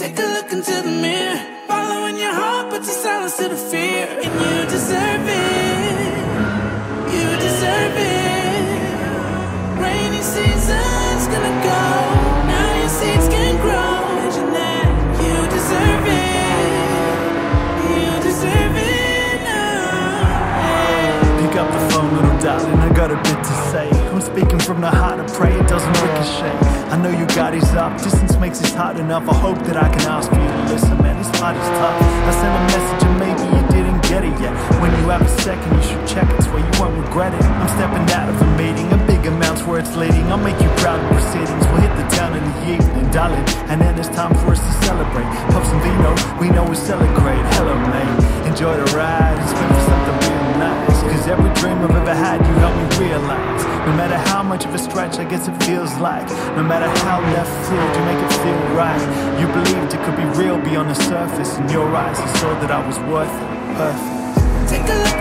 Take a look into the mirror. Following your heart, but you silence to the fear. And you deserve it. You deserve it. Rainy season's gonna go. Now your seeds can grow. That. You deserve it. You deserve it now. Pick up the phone, little darling, I got a bit to say. I'm speaking from the heart, I pray it doesn't ricochet. His up, distance makes it hard enough. I hope that I can ask for you to listen, man. This is tough. I sent a message and maybe you didn't get it yet. When you have a second, you should check it, where you won't regret it. I'm stepping out of a meeting, a big amount's where it's leading. I'll make you proud of proceedings. We'll hit the town in the evening, darling, and then it's time for us to celebrate. Pop some vino, we know we celebrate. Hello, mate, enjoy the ride. It's been for something real nice. Cause every dream I've ever had, you helped me realize. No matter how much of a stretch, I guess it feels like. No matter how left field, you make it feel right. You believed it could be real beyond the surface. In your eyes, I saw that I was worth it. Perfect. Take a look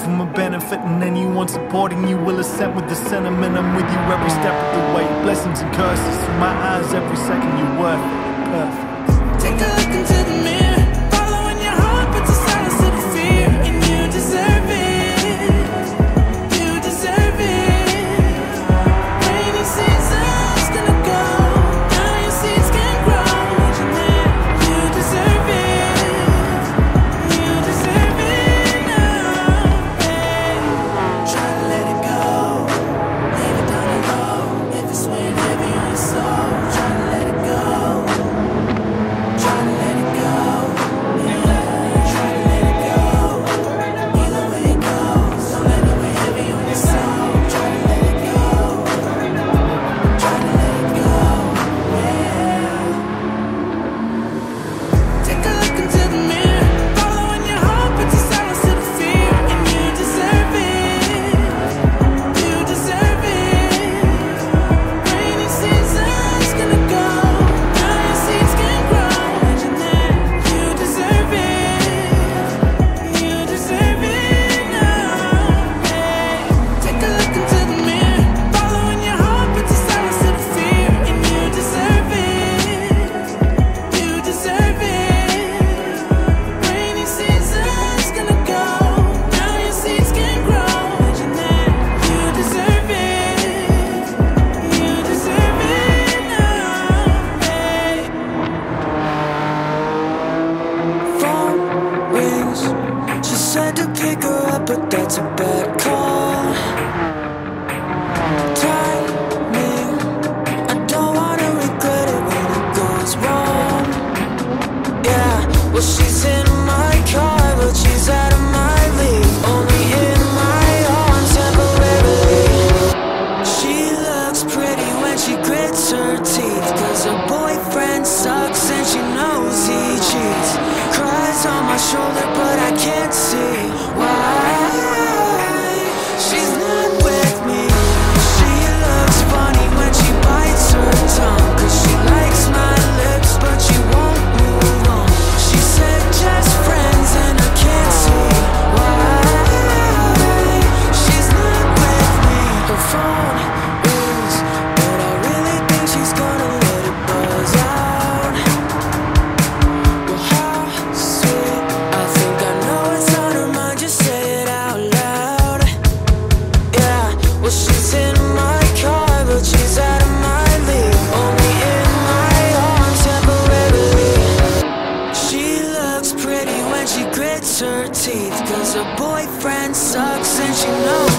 from a benefit, and anyone supporting you will assent with the sentiment. I'm with you every step of the way. Blessings and curses through my eyes every second. You're worth it. Perfect. Take a look into the mirror. Grits her teeth. Cause her boyfriend sucks and she knows he cheats. Cries on my shoulder, but I can't see boyfriend sucks and she knows